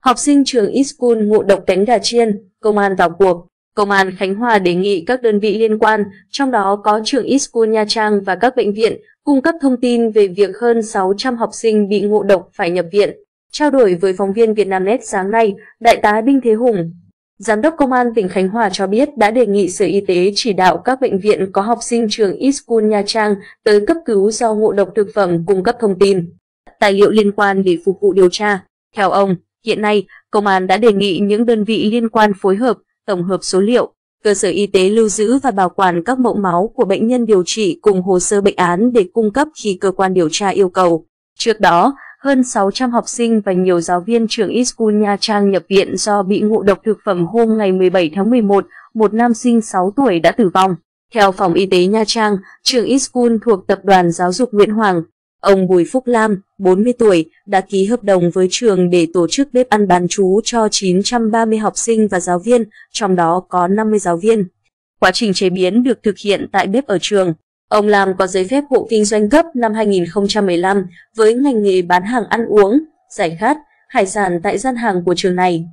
Học sinh trường Iskun ngộ độc cánh gà chiên, công an vào cuộc. Công an Khánh Hòa đề nghị các đơn vị liên quan, trong đó có trường Iskun Nha Trang và các bệnh viện, cung cấp thông tin về việc hơn 600 học sinh bị ngộ độc phải nhập viện. Trao đổi với phóng viên Vietnamnet sáng nay, Đại tá Đinh Thế Hùng, Giám đốc Công an tỉnh Khánh Hòa cho biết đã đề nghị Sở Y tế chỉ đạo các bệnh viện có học sinh trường Iskun Nha Trang tới cấp cứu do ngộ độc thực phẩm cung cấp thông tin, tài liệu liên quan để phục vụ điều tra. Theo ông, hiện nay, Công an đã đề nghị những đơn vị liên quan phối hợp, tổng hợp số liệu, cơ sở y tế lưu giữ và bảo quản các mẫu máu của bệnh nhân điều trị cùng hồ sơ bệnh án để cung cấp khi cơ quan điều tra yêu cầu. Trước đó, hơn 600 học sinh và nhiều giáo viên trường Iskun Nha Trang nhập viện do bị ngộ độc thực phẩm hôm ngày 17 tháng 11, một nam sinh 6 tuổi đã tử vong. Theo phòng y tế Nha Trang, trường Iskun thuộc tập đoàn giáo dục Nguyễn Hoàng, ông Bùi Phúc Lam, 40 tuổi, đã ký hợp đồng với trường để tổ chức bếp ăn bán trú cho 930 học sinh và giáo viên, trong đó có 50 giáo viên. Quá trình chế biến được thực hiện tại bếp ở trường. Ông Lam có giấy phép hộ kinh doanh cấp năm 2015 với ngành nghề bán hàng ăn uống, giải khát, hải sản tại gian hàng của trường này.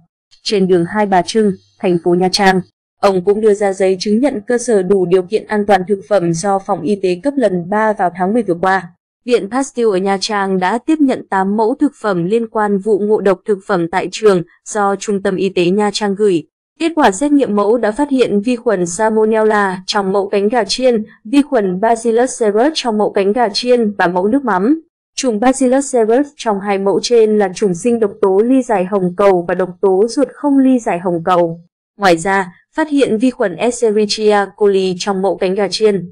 Trên đường Hai Bà Trưng, thành phố Nha Trang, ông cũng đưa ra giấy chứng nhận cơ sở đủ điều kiện an toàn thực phẩm do phòng y tế cấp lần 3 vào tháng 10 vừa qua. Viện Pasteur ở Nha Trang đã tiếp nhận 8 mẫu thực phẩm liên quan vụ ngộ độc thực phẩm tại trường do Trung tâm Y tế Nha Trang gửi. Kết quả xét nghiệm mẫu đã phát hiện vi khuẩn Salmonella trong mẫu cánh gà chiên, vi khuẩn Bacillus cereus trong mẫu cánh gà chiên và mẫu nước mắm. Chủng Bacillus cereus trong hai mẫu trên là chủng sinh độc tố ly giải hồng cầu và độc tố ruột không ly giải hồng cầu. Ngoài ra, phát hiện vi khuẩn Escherichia coli trong mẫu cánh gà chiên.